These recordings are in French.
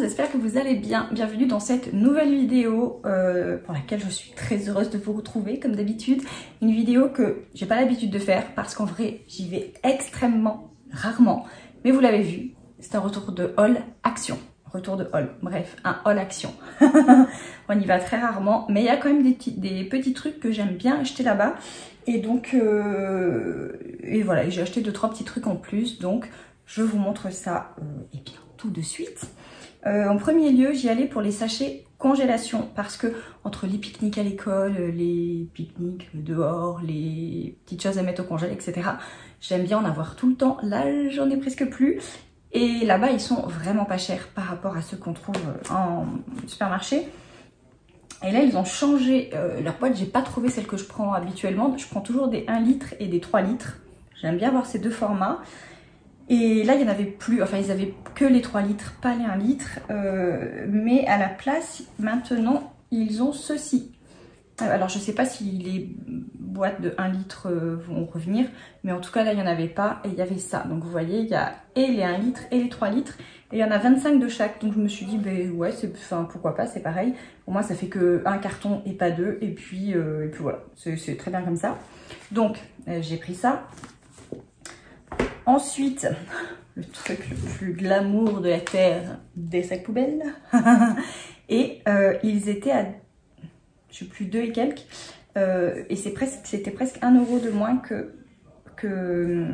J'espère que vous allez bien. Bienvenue dans cette nouvelle vidéo euh, pour laquelle je suis très heureuse de vous retrouver comme d'habitude. Une vidéo que j'ai pas l'habitude de faire parce qu'en vrai j'y vais extrêmement rarement. Mais vous l'avez vu, c'est un retour de haul action. Retour de haul, bref, un haul action. On y va très rarement, mais il y a quand même des petits, des petits trucs que j'aime bien acheter là-bas. Et donc, euh, et voilà, j'ai acheté deux trois petits trucs en plus. Donc, je vous montre ça euh, et bien tout de suite. Euh, en premier lieu, j'y allais pour les sachets congélation parce que entre les pique-niques à l'école, les pique-niques dehors, les petites choses à mettre au congèle, etc. J'aime bien en avoir tout le temps. Là, j'en ai presque plus. Et là-bas, ils sont vraiment pas chers par rapport à ceux qu'on trouve en supermarché. Et là, ils ont changé euh, leur boîte. J'ai pas trouvé celle que je prends habituellement. Je prends toujours des 1 litre et des 3 litres. J'aime bien avoir ces deux formats. Et là, il n'y en avait plus. Enfin, ils avaient que les 3 litres, pas les 1 litre. Euh, mais à la place, maintenant, ils ont ceci. Euh, alors, je sais pas si les boîtes de 1 litre vont revenir. Mais en tout cas, là, il n'y en avait pas. Et il y avait ça. Donc, vous voyez, il y a et les 1 litre et les 3 litres. Et il y en a 25 de chaque, donc je me suis dit, ben ouais, enfin, pourquoi pas, c'est pareil. Pour moi, ça fait que un carton et pas deux, et puis, euh, voilà, c'est très bien comme ça. Donc, euh, j'ai pris ça. Ensuite, le truc le plus glamour de la terre, des sacs poubelles. et euh, ils étaient à, je sais plus, deux et quelques. et c'était presque, presque un euro de moins que, que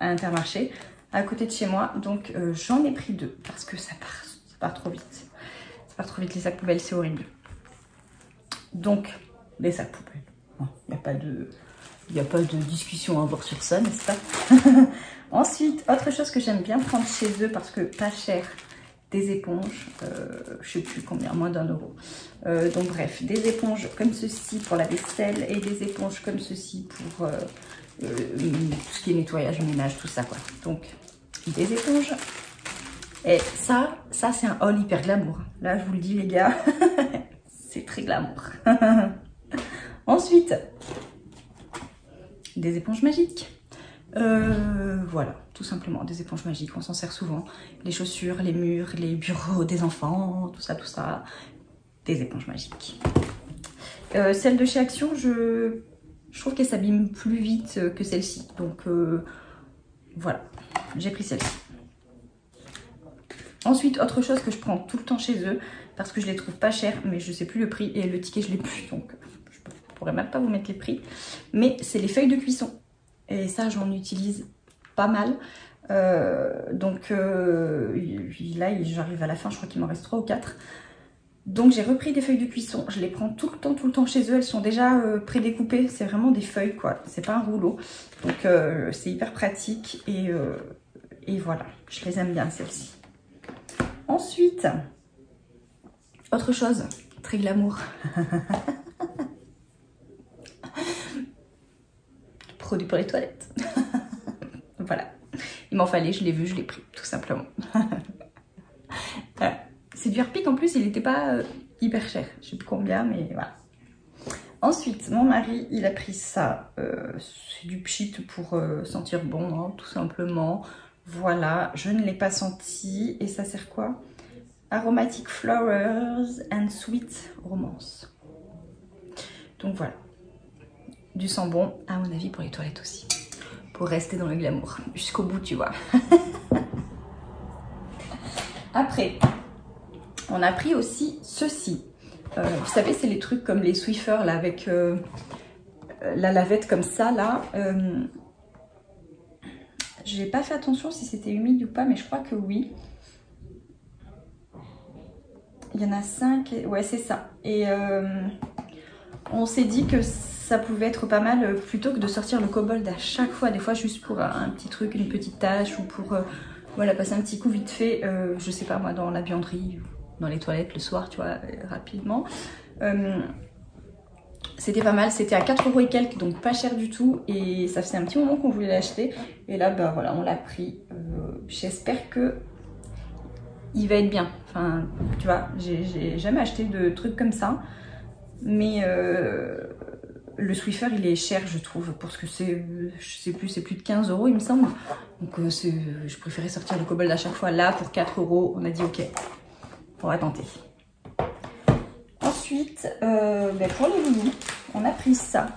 à Intermarché à côté de chez moi. Donc euh, j'en ai pris deux parce que ça part, ça part trop vite. Ça part trop vite les sacs poubelles, c'est horrible. Donc les sacs poubelles. Il n'y a pas de... Il n'y a pas de discussion à avoir sur ça, n'est-ce pas Ensuite, autre chose que j'aime bien prendre chez eux parce que pas cher, des éponges, euh, je sais plus combien, moins d'un euro. Euh, donc bref, des éponges comme ceci pour la vaisselle et des éponges comme ceci pour euh, tout ce qui est nettoyage, ménage, tout ça quoi. Donc des éponges. Et ça, ça c'est un haul hyper glamour. Là, je vous le dis les gars, c'est très glamour. Ensuite, des éponges magiques. Euh, voilà, tout simplement, des éponges magiques, on s'en sert souvent. Les chaussures, les murs, les bureaux des enfants, tout ça, tout ça. Des éponges magiques. Euh, celle de chez Action, je, trouve qu'elle s'abîme plus vite que celle-ci. Donc euh, voilà, j'ai pris celle-ci. Ensuite, autre chose que je prends tout le temps chez eux, parce que je les trouve pas chers, mais je sais plus le prix, et le ticket je l'ai plus, donc pourrais même pas vous mettre les prix. Mais c'est les feuilles de cuisson. Et ça, j'en utilise pas mal. Euh, donc euh, là, j'arrive à la fin, je crois qu'il m'en reste 3 ou 4. Donc j'ai repris des feuilles de cuisson, je les prends tout le temps, tout le temps chez eux, elles sont déjà euh, prédécoupées, c'est vraiment des feuilles quoi, c'est pas un rouleau. Donc c'est hyper pratique et, et voilà, je les aime bien celles-ci. Ensuite, autre chose, très glamour. Produit pour les toilettes. voilà. Il m'en fallait, je l'ai vu, je l'ai pris, tout simplement. C'est du Harpic en plus, il n'était pas euh, hyper cher. Je sais plus combien, mais voilà. Ensuite, mon mari, il a pris ça. Euh, c'est du pchit pour euh, sentir bon, hein, tout simplement. Voilà, je ne l'ai pas senti. Et ça sert quoi? Aromatic Flowers and Sweet Romance. Donc voilà. Du sang bon, à mon avis, pour les toilettes aussi. Pour rester dans le glamour. Jusqu'au bout, tu vois. Après, on a pris aussi ceci. Euh, vous savez, c'est les trucs comme les Swiffer, là, avec euh, la lavette comme ça, là. Euh, j'ai pas fait attention si c'était humide ou pas, mais je crois que oui. Il y en a 5. Ouais, c'est ça. Et euh, on s'est dit que ça pouvait être pas mal euh, plutôt que de sortir le kobold à chaque fois. Des fois, juste pour un petit truc, une petite tâche ou pour euh, voilà, passer un petit coup vite fait, je sais pas moi, dans la buanderie, dans les toilettes le soir, tu vois, rapidement c'était pas mal, c'était à 4 euros et quelques, donc pas cher du tout. Et ça faisait un petit moment qu'on voulait l'acheter. Et là, bah voilà, on l'a pris. Euh, j'espère que il va être bien. Enfin, tu vois, j'ai jamais acheté de trucs comme ça. Mais euh, le Swiffer, il est cher, je trouve, parce que c'est, je sais plus, c'est plus de 15 euros, il me semble. Donc, euh, je préférais sortir le Kobold à chaque fois. Là, pour 4 euros, on a dit ok, on va tenter. Ensuite, euh, ben, pour les loulous, on a pris ça.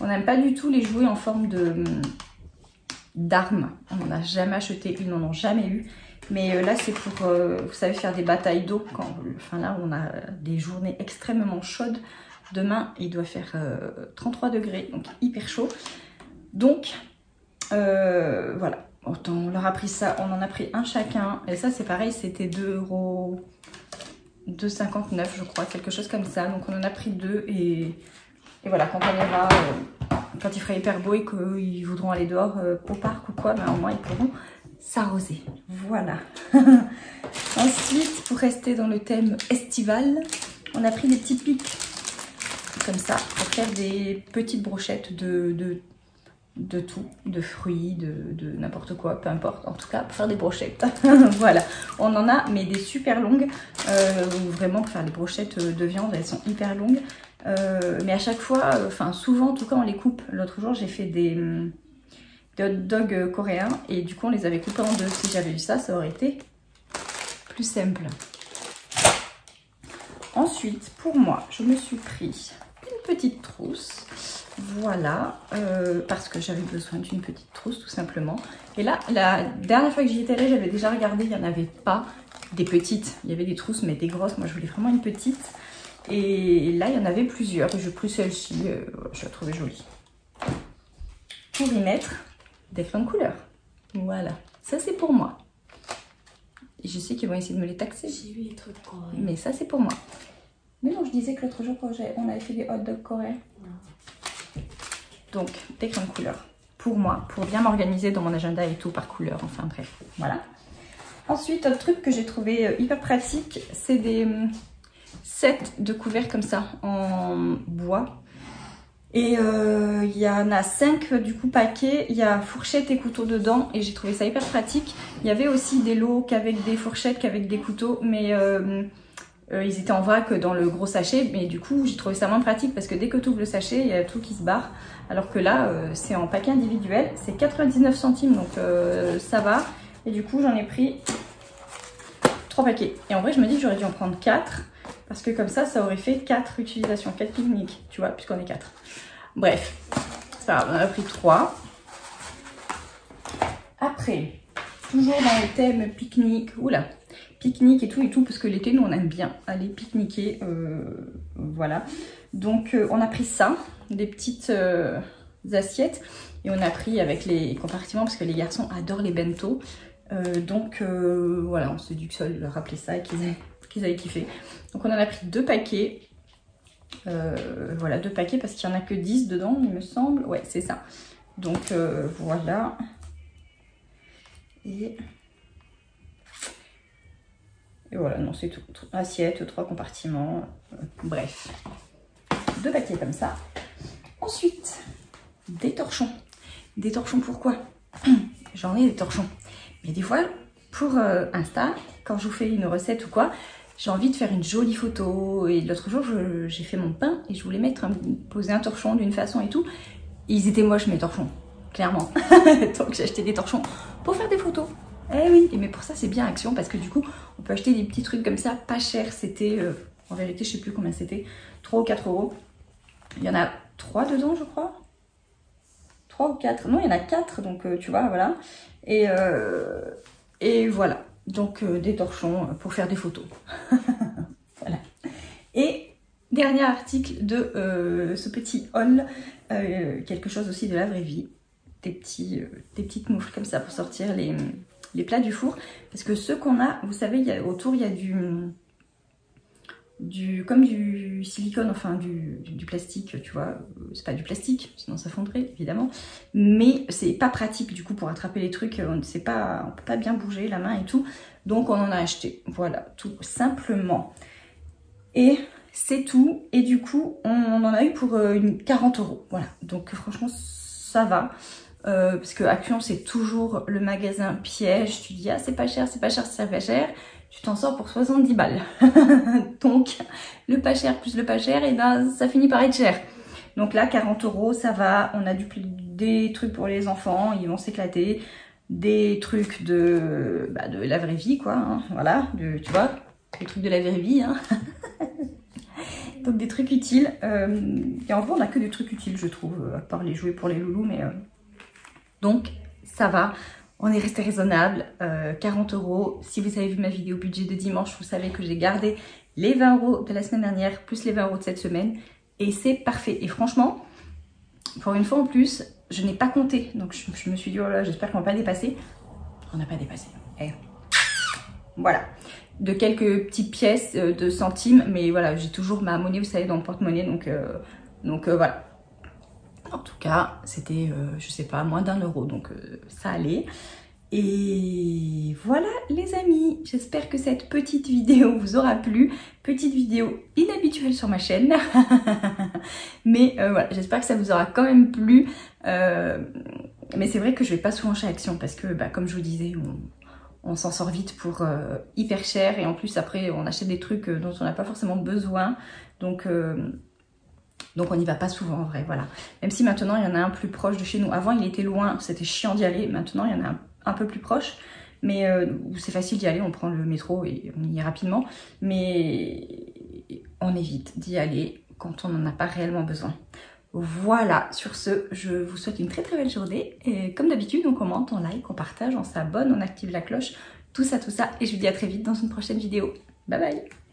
On n'aime pas du tout les jouets en forme de d'armes. On n'en a jamais acheté, ils n'en ont jamais eu. Mais euh, là, c'est pour, vous savez, faire des batailles d'eau. Enfin là, on a des journées extrêmement chaudes. Demain, il doit faire 33 degrés, donc hyper chaud. Donc, euh, voilà. on leur a pris ça, on en a pris un chacun. Et ça, c'est pareil, c'était 2 euros... 2,59 je crois, quelque chose comme ça. Donc on en a pris deux et, voilà, quand on ira, euh, quand il fera hyper beau et qu'ils voudront aller dehors euh, au parc ou quoi, ben, au moins ils pourront s'arroser. Voilà. Ensuite, pour rester dans le thème estival, on a pris des petits pics comme ça pour faire des petites brochettes de, de, tout, de fruits, de, n'importe quoi, peu importe. En tout cas, pour faire des brochettes. voilà, on en a, mais des super longues. Euh, vraiment, pour faire des brochettes de viande, elles sont hyper longues. Euh, mais à chaque fois, enfin souvent, en tout cas, on les coupe. L'autre jour, j'ai fait des, des hot dogs coréens et du coup, on les avait coupés en deux. Si j'avais eu ça, ça aurait été plus simple. Ensuite, pour moi, je me suis pris petite trousse. Voilà, euh, parce que j'avais besoin d'une petite trousse tout simplement. Et là, la dernière fois que j'y étais allée, j'avais déjà regardé, il n'y en avait pas des petites. Il y avait des trousses, mais des grosses. Moi, je voulais vraiment une petite. Et là, il y en avait plusieurs. Je pris celle-ci, euh, je la trouvais jolie. Pour y mettre des crayons de couleur. Voilà, ça c'est pour moi. Et je sais qu'ils vont essayer de me les taxer. J'ai vu les trucs Mais ça c'est pour moi. Mais non, je disais que l'autre jour, on avait fait des hot dogs coréens. Donc, des crayons de couleur. Pour moi, pour bien m'organiser dans mon agenda et tout par couleur. Enfin bref, voilà. Ensuite, autre truc que j'ai trouvé euh, hyper pratique, c'est des hum, sets de couverts comme ça, en bois. Et euh, il y en a 5 du coup paquets, il y a fourchette et couteau dedans et j'ai trouvé ça hyper pratique. Il y avait aussi des lots qu'avec des fourchettes, qu'avec des couteaux, mais euh, euh, ils étaient en vrac dans le gros sachet, mais du coup j'ai trouvé ça moins pratique parce que dès que tu ouvres le sachet, il y a tout qui se barre. Alors que là, euh, c'est en paquet individuel, c'est 99 centimes, donc euh, ça va. Et du coup, j'en ai pris 3 paquets. Et en vrai, je me dis que j'aurais dû en prendre 4, parce que comme ça, ça aurait fait 4 utilisations, 4 pique-niques, tu vois, puisqu'on est 4. Bref, ça on en a pris 3. Après, toujours dans le thème pique-nique, oula, pique-nique et tout et tout, parce que l'été, nous, on aime bien aller pique-niquer, euh, voilà. Donc, euh, on a pris ça, des petites euh, assiettes, et on a pris avec les compartiments, parce que les garçons adorent les bento. donc, voilà, on s'est dit que ça leur rappeler ça et qu'ils avaient, kiffé. Donc, on en a pris deux paquets. voilà, deux paquets, parce qu'il n'y en a que 10 dedans, il me semble. Ouais, c'est ça. Donc, voilà. Et voilà, non, c'est tout. Assiette, trois compartiments, euh, bref. Deux paquets comme ça. Ensuite, des torchons. Des torchons pourquoi J'en ai des torchons. Mais des fois, pour euh, Insta, quand je vous fais une recette ou quoi, j'ai envie de faire une jolie photo. Et l'autre jour, j'ai fait mon pain et je voulais mettre poser un torchon d'une façon et tout. ils étaient moches mes torchons, clairement. Donc j'ai acheté des torchons pour faire des photos. Eh oui, mais pour ça c'est bien Action parce que du coup on peut acheter des petits trucs comme ça, pas cher. C'était, euh, en vérité je sais plus combien c'était, 3 ou 4 euros. Il y en a 3 dedans je crois. 3 ou 4, non il y en a 4 donc euh, tu vois voilà. Et, euh, voilà, donc des torchons pour faire des photos. voilà. Et dernier article de ce petit haul, quelque chose aussi de la vraie vie. Des petites moufles comme ça pour sortir les, les plats du four. Parce que ceux qu'on a, vous savez, autour, il y a du, du comme du silicone, enfin du, du, plastique, tu vois. C'est pas du plastique, sinon ça fondrait, évidemment. Mais c'est pas pratique, du coup, pour attraper les trucs. On ne sait pas, on peut pas bien bouger la main et tout. Donc, on en a acheté. Voilà, tout simplement. Et c'est tout. Et du coup, on, en a eu pour euh, une 40 euros. Voilà. Donc, franchement, ça va. Euh, parce que Action c'est toujours le magasin piège. Tu dis ah c'est pas cher, c'est pas cher, c'est pas cher. Tu t'en sors pour 70 balles. Donc le pas cher plus le pas cher, et ben ça finit par être cher. Donc là, 40 euros, ça va. On a des trucs pour les enfants, ils vont s'éclater. Des trucs de, bah, la vraie vie, quoi. Hein. Voilà, tu vois, des trucs de la vraie vie. Hein. Donc des trucs utiles. Euh, et en vrai, on n'a que des trucs utiles, je trouve, à part les jouets pour les loulous. Mais euh, Donc, ça va. On est resté raisonnable. 40 euros. Si vous avez vu ma vidéo budget de dimanche, vous savez que j'ai gardé les 20 euros de la semaine dernière, plus les 20 euros de cette semaine. Et c'est parfait. Et franchement, pour une fois en plus, je n'ai pas compté. Donc je, me suis dit, oh là, j'espère qu'on va pas dépasser. On n'a pas dépassé. Eh. Voilà. De quelques petites pièces euh, de centimes. Mais voilà, j'ai toujours ma monnaie, vous savez, dans le porte-monnaie. Donc, euh, donc euh, voilà. En tout cas, c'était, je sais pas, moins d'un euro. Donc ça allait. Et voilà les amis, j'espère que cette petite vidéo vous aura plu. Petite vidéo inhabituelle sur ma chaîne. mais euh, voilà, j'espère que ça vous aura quand même plu. Euh, mais c'est vrai que je vais pas souvent chez Action parce que bah, comme je vous disais, on, s'en sort vite pour euh, hyper cher. Et en plus après on achète des trucs dont on n'a pas forcément besoin. Donc... Donc on n'y va pas souvent en vrai, voilà. Même si maintenant il y en a un plus proche de chez nous. Avant il était loin, c'était chiant d'y aller. Maintenant il y en a un un peu plus proche, mais euh, c'est facile d'y aller, on prend le métro et on y est rapidement, mais on évite d'y aller quand on n'en a pas réellement besoin. Voilà, sur ce, je vous souhaite une très très belle journée. Et comme d'habitude, on commente, on like, on partage, on s'abonne, on active la cloche, tout ça, tout ça. Et je vous dis à très vite dans une prochaine vidéo. Bye bye